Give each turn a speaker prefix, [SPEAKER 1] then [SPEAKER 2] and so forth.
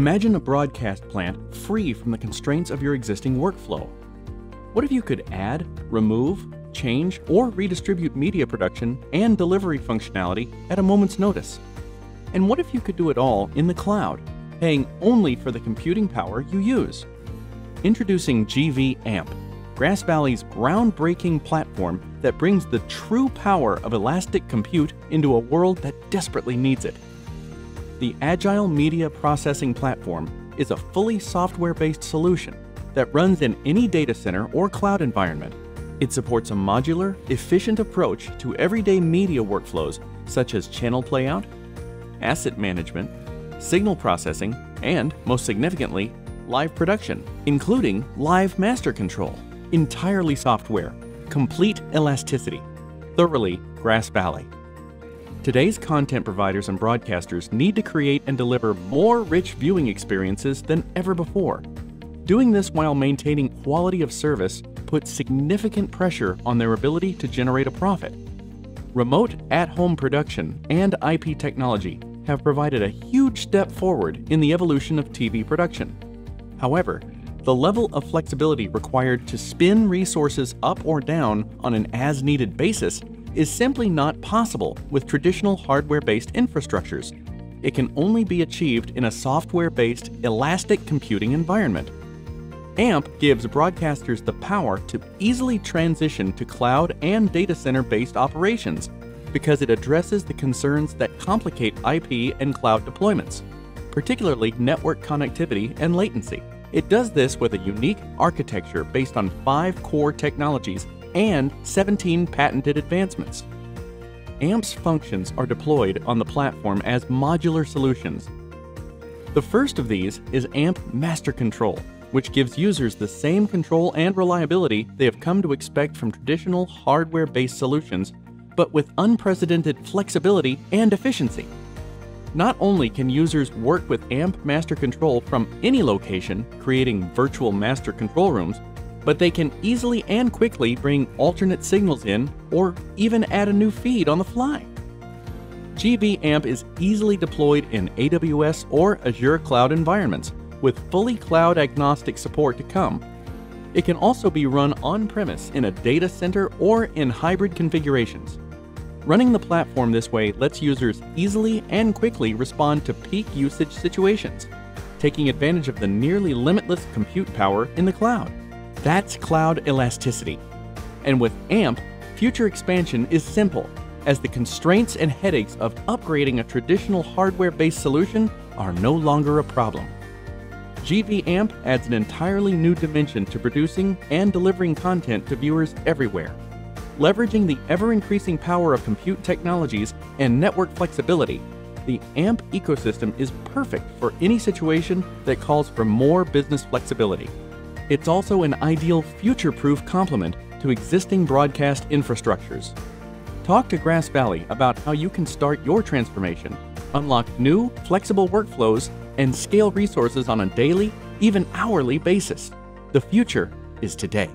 [SPEAKER 1] Imagine a broadcast plant free from the constraints of your existing workflow. What if you could add, remove, change, or redistribute media production and delivery functionality at a moment's notice? And what if you could do it all in the cloud, paying only for the computing power you use? Introducing GV AMPP, Grass Valley's groundbreaking platform that brings the true power of elastic compute into a world that desperately needs it. The Agile Media Processing Platform is a fully software based solution that runs in any data center or cloud environment. It supports a modular, efficient approach to everyday media workflows such as channel playout, asset management, signal processing, and, most significantly, live production, including live master control, entirely software, complete elasticity, thoroughly Grass Valley. Today's content providers and broadcasters need to create and deliver more rich viewing experiences than ever before. Doing this while maintaining quality of service puts significant pressure on their ability to generate a profit. Remote at home production and IP technology have provided a huge step forward in the evolution of TV production. However, the level of flexibility required to spin resources up or down on an as needed basis is simply not possible with traditional hardware based infrastructures. It can only be achieved in a software based elastic computing environment. AMPP gives broadcasters the power to easily transition to cloud and data center based operations because it addresses the concerns that complicate IP and cloud deployments, particularly network connectivity and latency. It does this with a unique architecture based on five core technologies and 17 patented advancements. AMPP's functions are deployed on the platform as modular solutions. The first of these is AMPP Master Control, which gives users the same control and reliability they have come to expect from traditional hardware based solutions, but with unprecedented flexibility and efficiency. Not only can users work with AMPP Master Control from any location, creating virtual master control rooms, but they can easily and quickly bring alternate signals in or even add a new feed on the fly. GV AMPP is easily deployed in AWS or Azure cloud environments with fully cloud agnostic support to come. It can also be run on premise in a data center or in hybrid configurations. Running the platform this way lets users easily and quickly respond to peak usage situations, taking advantage of the nearly limitless compute power in the cloud. That's cloud elasticity. And with AMPP, future expansion is simple, as the constraints and headaches of upgrading a traditional hardware based solution are no longer a problem. GV AMPP adds an entirely new dimension to producing and delivering content to viewers everywhere Leveraging the ever increasing power of compute technologies and network flexibility, the AMPP ecosystem is perfect for any situation that calls for more business flexibility. It's also an ideal future proof complement to existing broadcast infrastructures. Talk to Grass Valley about how you can start your transformation, unlock new, flexible workflows, and scale resources on a daily, even hourly basis. The future is today.